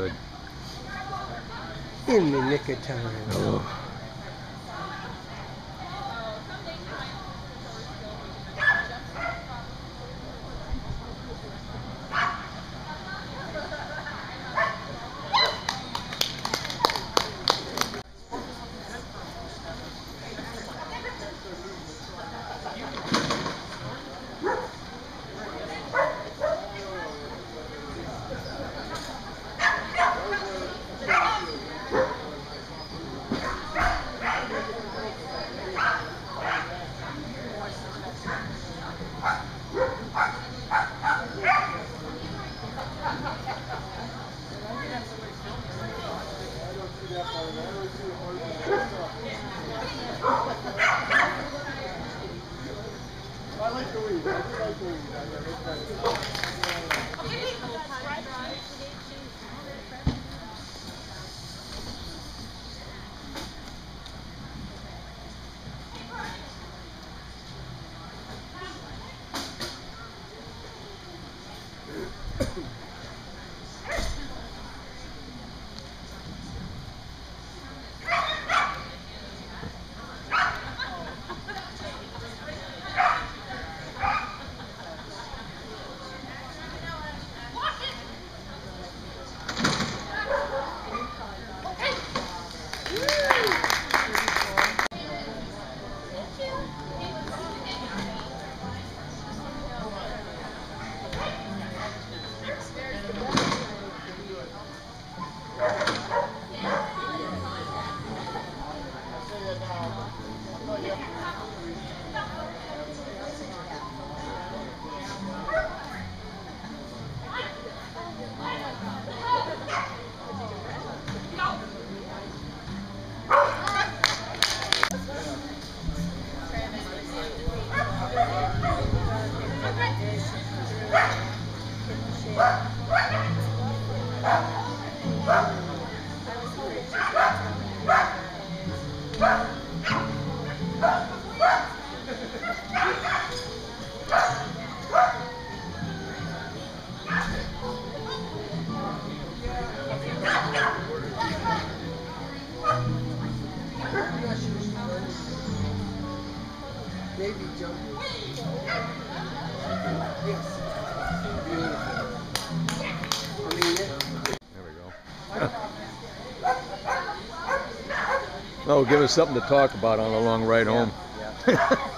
Good. In the nick of time. Oh. I like the weed. I do like the weed. Baby jump. Yes. Oh, give us something to talk about on the long ride home. yeah.